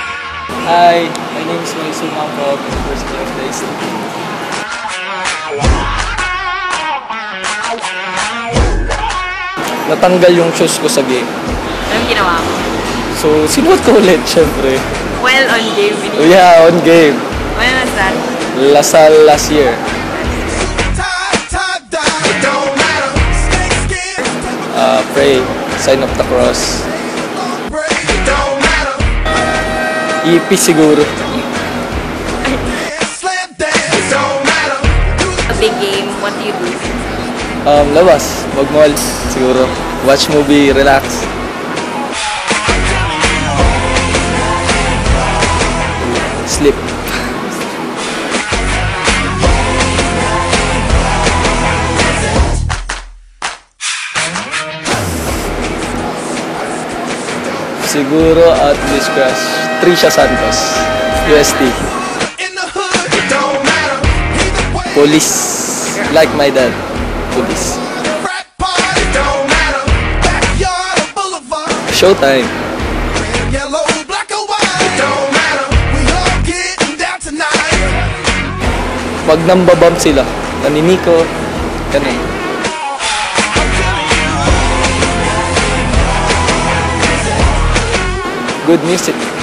Hi, my name is Marisuma from University of East. Natanggal yung shoes ko sa game. Anong ginawa mo? So, sinuot ko ulit, syempre. Well, on game. Oh, When yeah, on game. when was that? Lasal last year. Uh, pray, sign of the cross. EP siguro. A big game, what do you do? Um, labas, mag-mall, siguro. Watch movie, relax. Sleep. Siguro at least crush. Trisha Santos. UST. Police. Like my dad. Police. Showtime. Pag nambabump sila, naniniko, ganun. Good music.